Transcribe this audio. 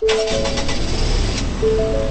Música